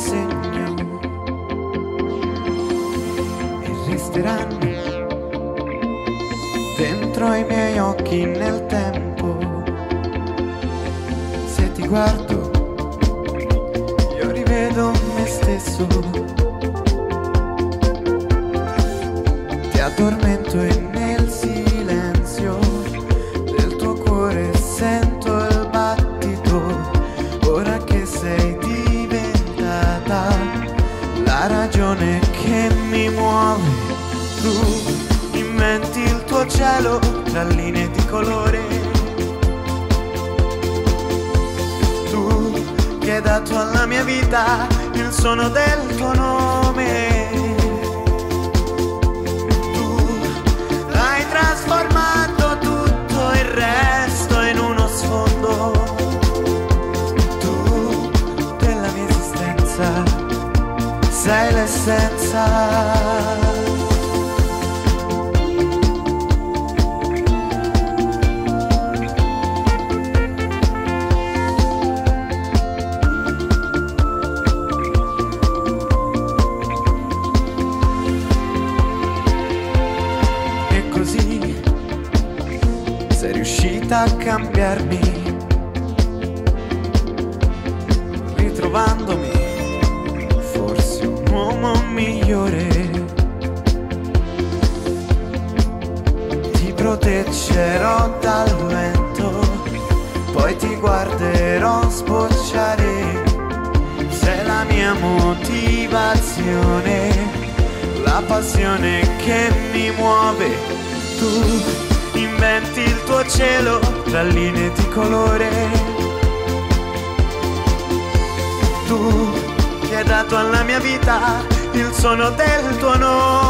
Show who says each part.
Speaker 1: segno e resteranno dentro i miei occhi nel tempo. Se ti guardo, io rivedo me stesso. Ti addormento e che mi muove. Tu inventi il tuo cielo tra linee di colore. Tu che hai dato alla mia vita il suono del tuo nome. L'essenza. E così sei riuscita a cambiarmi, ritrovandomi Proteggerò dal vento, poi ti guarderò sbocciare. Sei la mia motivazione, la passione che mi muove. Tu inventi il tuo cielo tra linee di colore. Tu che hai dato alla mia vita il suono del tuo nome.